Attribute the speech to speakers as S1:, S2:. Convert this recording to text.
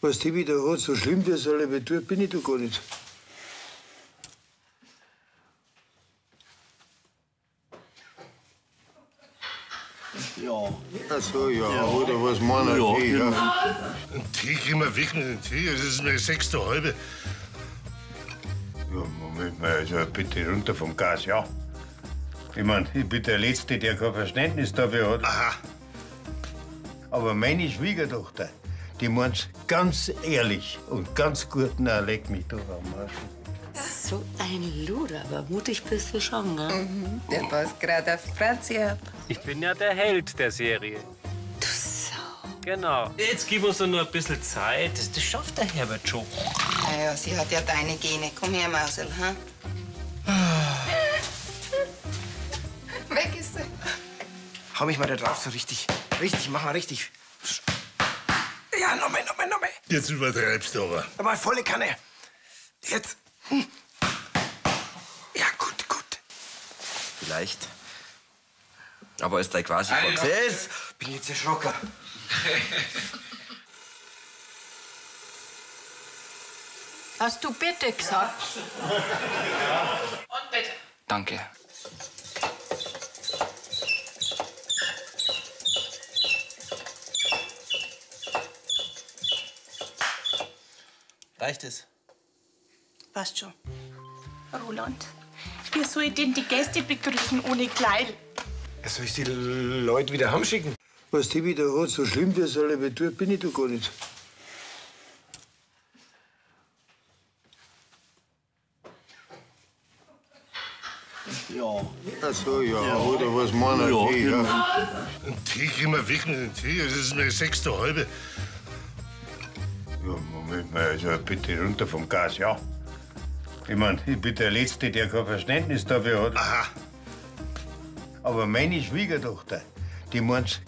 S1: Was die wieder hat, so schlimm wie es alle tut, bin ich doch gar nicht.
S2: Ja.
S1: Ach so, ja, oder was meinen
S2: Ja,
S1: die?
S2: genau.
S1: Ja.
S3: Ein Tee, mal weg mit dem Tee. Das ist meine sechste halbe.
S1: Ja, Moment mal, also bitte runter vom Gas, ja? Ich mein, ich bin der Letzte, der kein Verständnis dafür hat.
S3: Aha.
S1: Aber meine Schwiegertochter, die meint's ganz ehrlich und ganz gut, na, leg mich doch am Arsch.
S4: So ein Luder, aber mutig bist du schon, ne?
S5: Der passt gerade auf Franzi ab.
S6: Ich bin ja der Held der Serie.
S4: Du Sau.
S6: Genau. Jetzt gib uns doch nur ein bisschen Zeit. Das, das schafft der Herbert schon.
S5: Naja, sie hat ja deine Gene. Komm her, Mausel, ha? Weg ist sie.
S2: Hau mich mal da drauf, so richtig. Richtig, mach mal richtig. Ja, nochmal, nochmal, nochmal.
S3: Jetzt übertreibst du aber.
S2: Aber volle Kanne. Jetzt. Hm. Ja, gut, gut.
S7: Vielleicht. Aber ist da quasi Prozess?
S2: Bin jetzt erschrocken.
S4: Hast du bitte gesagt?
S7: Danke. Reicht es?
S8: Passt schon. Roland, wie soll ich denn die Gäste begrüßen ohne Kleid?
S2: Soll ich die Leute wieder heimschicken?
S1: Was die wieder hat, so schlimm wie es alle tut, bin ich doch gar nicht.
S2: Ja.
S1: Ach so, ja, oder was meinen
S2: Ja,
S1: die?
S2: genau.
S1: Ja.
S3: Ein Tee, mal weg mit dem Tee. Das ist meine sechste halbe.
S1: Moment mal, also bitte runter vom Gas, ja? Ich mein, ich bin der Letzte, der kein Verständnis dafür hat.
S3: Aha.
S1: Aber meine Schwiegertochter, die meint's